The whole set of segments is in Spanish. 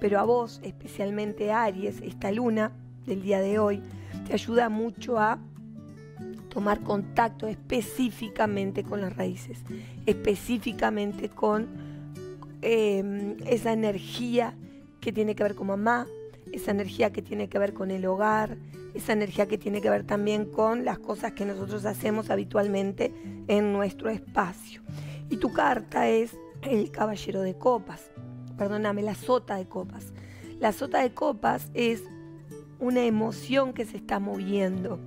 pero a vos, especialmente Aries, esta luna del día de hoy, te ayuda mucho a tomar contacto específicamente con las raíces, específicamente con em, esa energía que tiene que ver con mamá, esa energía que tiene que ver con el hogar, esa energía que tiene que ver también con las cosas que nosotros hacemos habitualmente en nuestro espacio. Y tu carta es el caballero de copas, perdóname, la sota de copas. La sota de copas es una emoción que se está moviendo,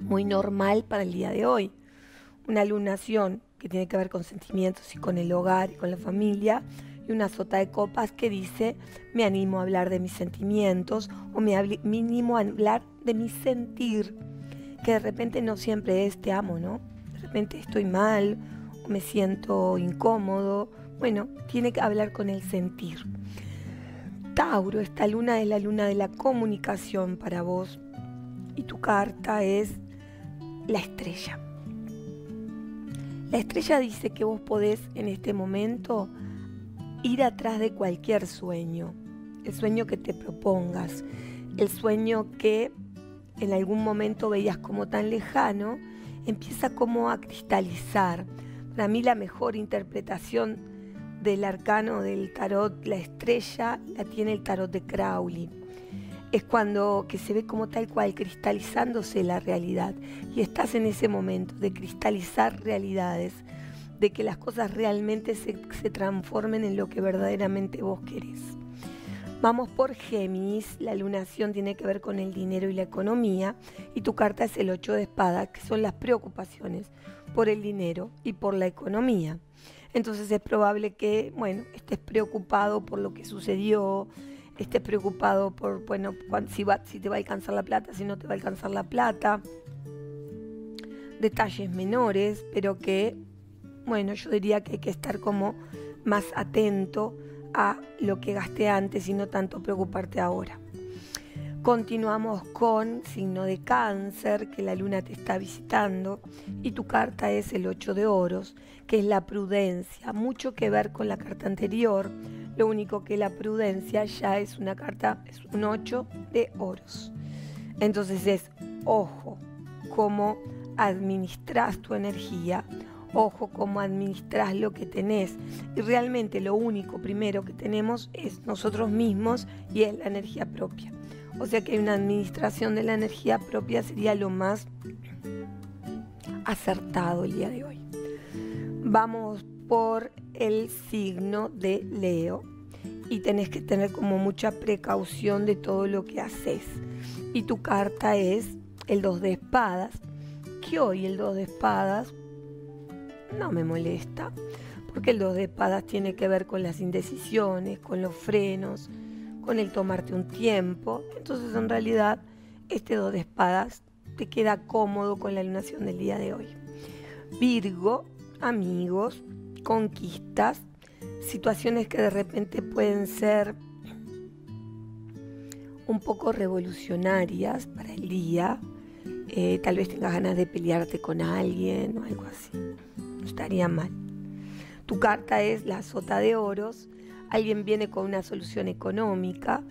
muy normal para el día de hoy. Una lunación que tiene que ver con sentimientos y con el hogar y con la familia, y una sota de copas que dice, me animo a hablar de mis sentimientos o me, animo a hablar de mi sentir, que de repente no siempre es te amo, ¿no? De repente estoy mal o me siento incómodo. Bueno, tiene que hablar con el sentir. Tauro, esta luna es la luna de la comunicación para vos y tu carta es la estrella. La estrella dice que vos podés en este momento ir atrás de cualquier sueño, el sueño que te propongas, el sueño que en algún momento veías como tan lejano, empieza como a cristalizar. Para mí la mejor interpretación del arcano del tarot, la estrella, la tiene el tarot de Crowley. Es cuando que se ve como tal cual cristalizándose la realidad y estás en ese momento de cristalizar realidades, de que las cosas realmente se, transformen en lo que verdaderamente vos querés. Vamos por Géminis, la lunación tiene que ver con el dinero y la economía y tu carta es el 8 de espadas, que son las preocupaciones por el dinero y por la economía. Entonces es probable que, bueno, estés preocupado por lo que sucedió, estés preocupado por, bueno, si, va, si te va a alcanzar la plata, si no te va a alcanzar la plata. Detalles menores, pero que bueno, yo diría que hay que estar como más atento a lo que gasté antes y no tanto preocuparte ahora. Continuamos con signo de cáncer, que la luna te está visitando, y tu carta es el 8 de oros, que es la prudencia, mucho que ver con la carta anterior, lo único que la prudencia ya es una carta, es un 8 de oros. Entonces es, ojo, cómo administras tu energía, ojo cómo administras lo que tenés. Y realmente lo único primero que tenemos es nosotros mismos y es la energía propia. O sea que una administración de la energía propia sería lo más acertado el día de hoy. Vamos por el signo de Leo y tenés que tener como mucha precaución de todo lo que haces. Y tu carta es el 2 de espadas, que hoy el 2 de espadas no me molesta, porque el dos de espadas tiene que ver con las indecisiones, con los frenos, con el tomarte un tiempo. Entonces en realidad este dos de espadas te queda cómodo con la lunación del día de hoy. Virgo, amigos, conquistas, situaciones que de repente pueden ser un poco revolucionarias para el día. Eh, tal vez tengas ganas de pelearte con alguien o algo así estaría mal. Tu carta es la sota de oros, alguien viene con una solución económica,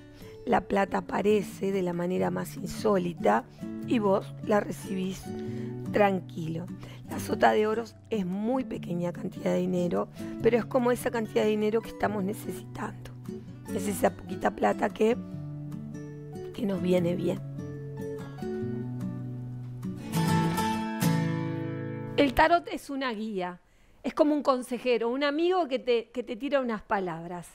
la plata aparece de la manera más insólita y vos la recibís tranquilo. La sota de oros es muy pequeña cantidad de dinero, pero es como esa cantidad de dinero que estamos necesitando. Es esa poquita plata que, que nos viene bien. El tarot es una guía, es como un consejero, un amigo que te, que te tira unas palabras.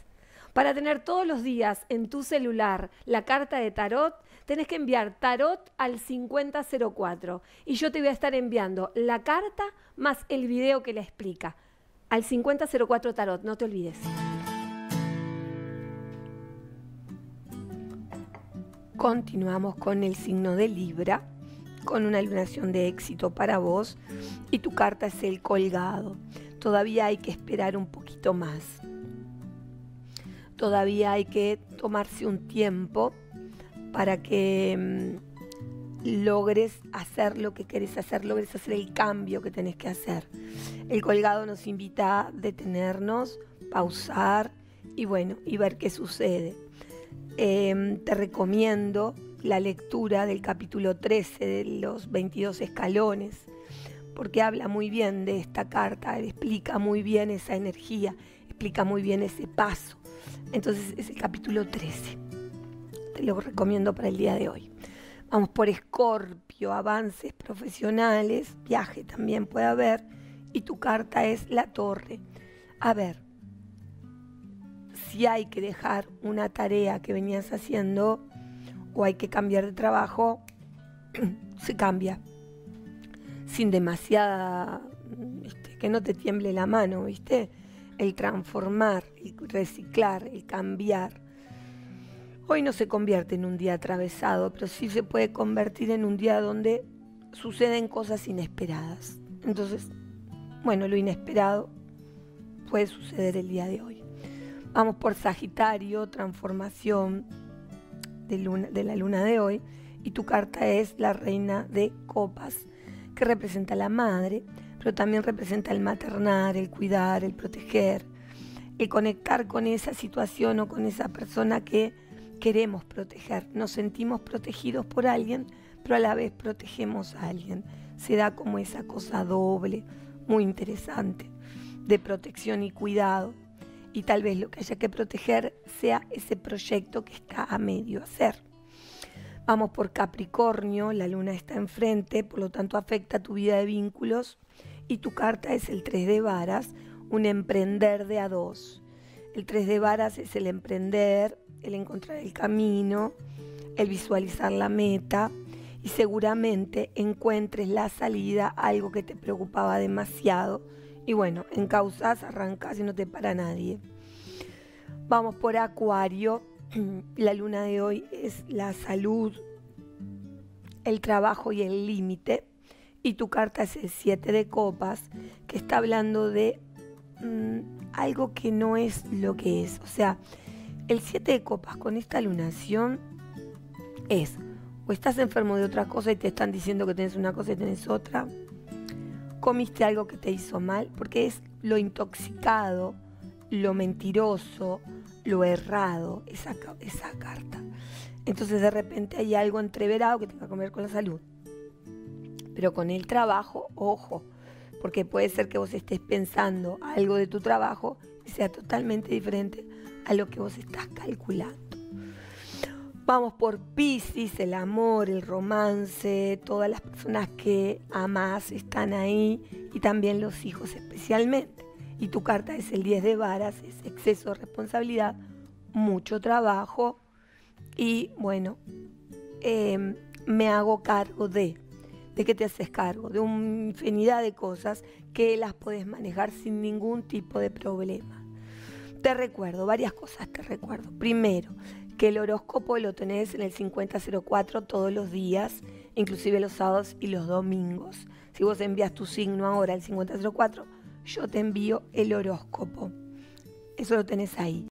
Para tener todos los días en tu celular la carta de tarot, tenés que enviar tarot al 5004 y yo te voy a estar enviando la carta más el video que la explica. Al 5004 tarot, no te olvides. Continuamos con el signo de Libra con una iluminación de éxito para vos y tu carta es el colgado. Todavía hay que esperar un poquito más. Todavía hay que tomarse un tiempo para que mm, logres hacer lo que querés hacer, logres hacer el cambio que tenés que hacer. El colgado nos invita a detenernos, pausar y bueno, y ver qué sucede. Em, te recomiendo la lectura del capítulo 13 de los 22 escalones, porque habla muy bien de esta carta, explica muy bien esa energía, explica muy bien ese paso. Entonces es el capítulo 13. Te lo recomiendo para el día de hoy. Vamos por Escorpio, avances profesionales, viaje también puede haber, y tu carta es la torre. A ver, si hay que dejar una tarea que venías haciendo o hay que cambiar de trabajo, se cambia. Sin demasiada, que no te tiemble la mano, ¿viste? El transformar, el reciclar, el cambiar. Hoy no se convierte en un día atravesado, pero sí se puede convertir en un día donde suceden cosas inesperadas. Entonces, bueno, lo inesperado puede suceder el día de hoy. Vamos por Sagitario, transformación de, la luna de hoy. Y tu carta es la reina de copas, que representa a la madre, pero también representa el maternar, el cuidar, el proteger, el conectar con esa situación o con esa persona que queremos proteger. Nos sentimos protegidos por alguien, pero a la vez protegemos a alguien. Se da como esa cosa doble, muy interesante, de protección y cuidado y tal vez lo que haya que proteger sea ese proyecto que está a medio hacer. Vamos por Capricornio, la luna está enfrente, por lo tanto afecta tu vida de vínculos y tu carta es el 3 de varas, un emprender de a dos. El 3 de varas es el emprender, el encontrar el camino, el visualizar la meta y seguramente encuentres la salida algo que te preocupaba demasiado y bueno, en causas arrancas y no te para nadie. Vamos por Acuario. La luna de hoy es la salud, el trabajo y el límite. Y tu carta es el 7 de copas, que está hablando de mm, algo que no es lo que es. O sea, el 7 de copas con esta lunación es, o estás enfermo de otra cosa y te están diciendo que tienes una cosa y tienes otra, comiste algo que te hizo mal, porque es lo intoxicado, lo mentiroso, lo errado, esa, esa carta. Entonces de repente hay algo entreverado que tenga que ver con la salud. Pero con el trabajo, ojo, porque puede ser que vos estés pensando algo de tu trabajo y sea totalmente diferente a lo que vos estás calculando. Vamos por Pisces, el amor, el romance, todas las personas que amas están ahí y también los hijos especialmente. Y tu carta es el 10 de varas, es exceso de responsabilidad, mucho trabajo y bueno, em, me hago cargo de. ¿De qué te haces cargo? De una infinidad de cosas que las puedes manejar sin ningún tipo de problema. Te recuerdo, varias cosas te recuerdo. Primero, que el horóscopo lo tenés en el 5004 todos los días, inclusive los sábados y los domingos. Si vos envías tu signo ahora al 5004, yo te envío el horóscopo. Eso lo tenés ahí.